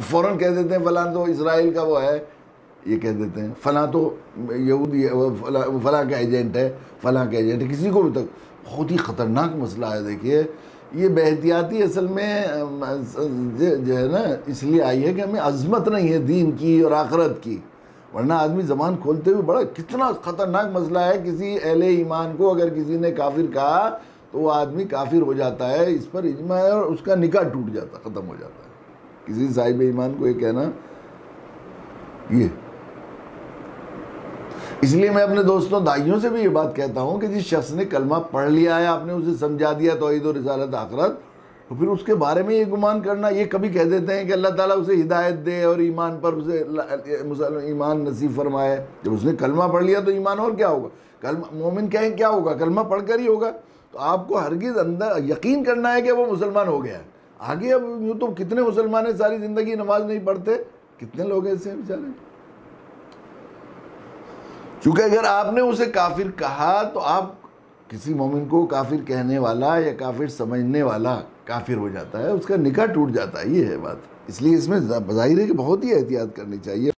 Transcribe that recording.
फ़ौरन कह देते हैं, फलां तो इसराइल का वो है। ये कह देते हैं, फलां तो यहूदी है फला का एजेंट है, फलां का एजेंट है। किसी को भी तक बहुत ही ख़तरनाक मसला है, देखिए। ये बेहतियाती असल में जो है ना, इसलिए आई है कि हमें अजमत नहीं है दीन की और आखरत की। वरना आदमी ज़बान खोलते हुए बड़ा, कितना ख़तरनाक मसला है। किसी अहले ईमान को अगर किसी ने काफिर कहा तो वो आदमी काफिर हो जाता है, इस पर इजमा है और उसका निकाह टूट जाता, ख़त्म हो जाता है। किसी साहिब ईमान को ये कहना, ये। इसलिए मैं अपने दोस्तों, दाइयों से भी ये बात कहता हूँ कि जिस शख्स ने कलमा पढ़ लिया है, आपने उसे समझा दिया, तोहद और रिसालत, आखरत तो फिर उसके बारे में ये गुमान करना, ये कभी कह देते हैं कि अल्लाह ताला उसे हिदायत दे और ईमान पर उसे ईमान नसीब फरमाए। जब उसने कलमा पढ़ लिया तो ईमान और क्या होगा? कलमा, मोमिन कहें, क्या होगा? कलमा पढ़ कर ही होगा। तो आपको हरगिज़ अंदर यकीन करना है कि वो मुसलमान हो गया है। आगे अब यूँ तो कितने मुसलमान हैं, सारी ज़िंदगी नमाज़ नहीं पढ़ते? कितने लोग ऐसे हैं बेचारे? क्योंकि अगर आपने उसे काफिर कहा तो आप किसी मोमिन को काफिर कहने वाला या काफिर समझने वाला काफिर हो जाता है, उसका निकाह टूट जाता है, ये है बात। इसलिए इसमें ज़ाहिर है कि बहुत ही एहतियात करनी चाहिए।